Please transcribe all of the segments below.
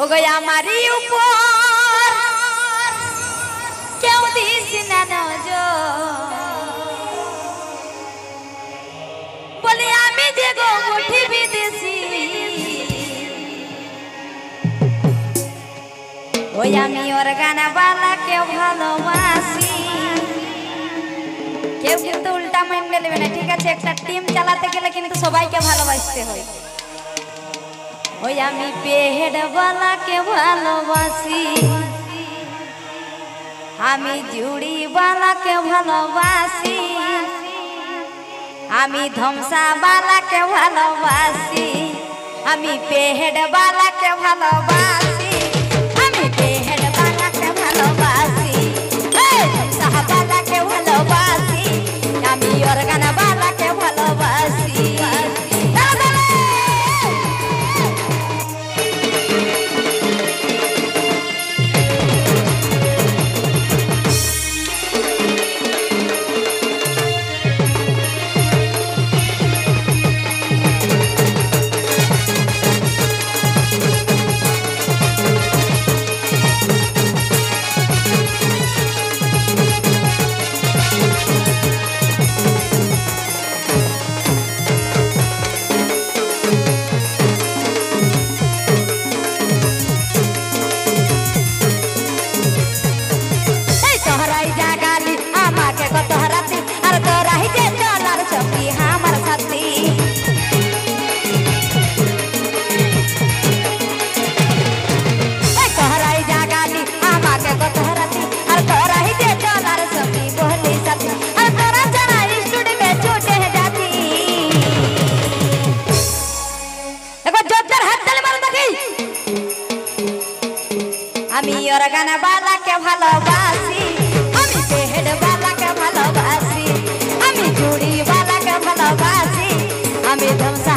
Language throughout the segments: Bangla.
ও আমারই উপর কেউ দিস আমি যে গো মুঠি বিদেশি ভালোবাসি। কেউ কিন্তু উল্টা মাইন্ডে নেবে না, ঠিক আছে? একটা টিম চালাতে গেলে কিন্তু সবাইকে ভালোবাসতে হয়। ওই আমি পেহেড বালাকে ভালোবাসি। আমি জুড়ি বালাকে ভালোবাসি। আমি ধ্বংসা বালাকে ভালোবাসি। আমি পেহেড বালাকে ভালোবাসি। আমি ওর গান বালাকে ভালোবাসি। আমি পেহেড বালাকে ভালোবাসি। আমি জুড়ি বালাকে ভালোবাসি। আমি ধ্বংসা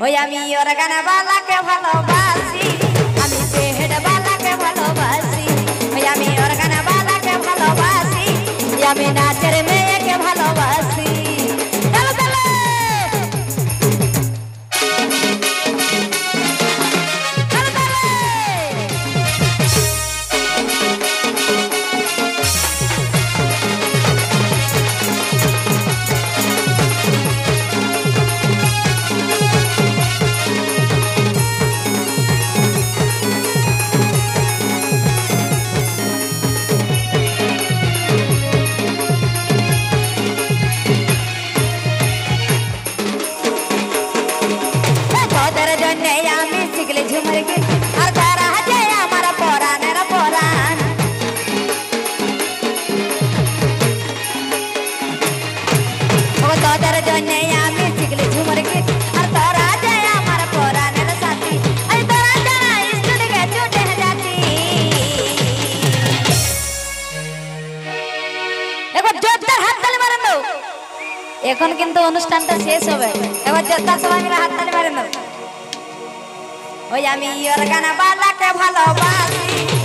ওই আমি ওর গানা বালাকে ভালোবাসি আমি এখন কিন্তু অনুষ্ঠানটা শেষ হবে এবার জোরদার সবাই মিলে হাত তালি মারেন দাও ওই আমি ওর গানা বাদাকে ভালোবাসি।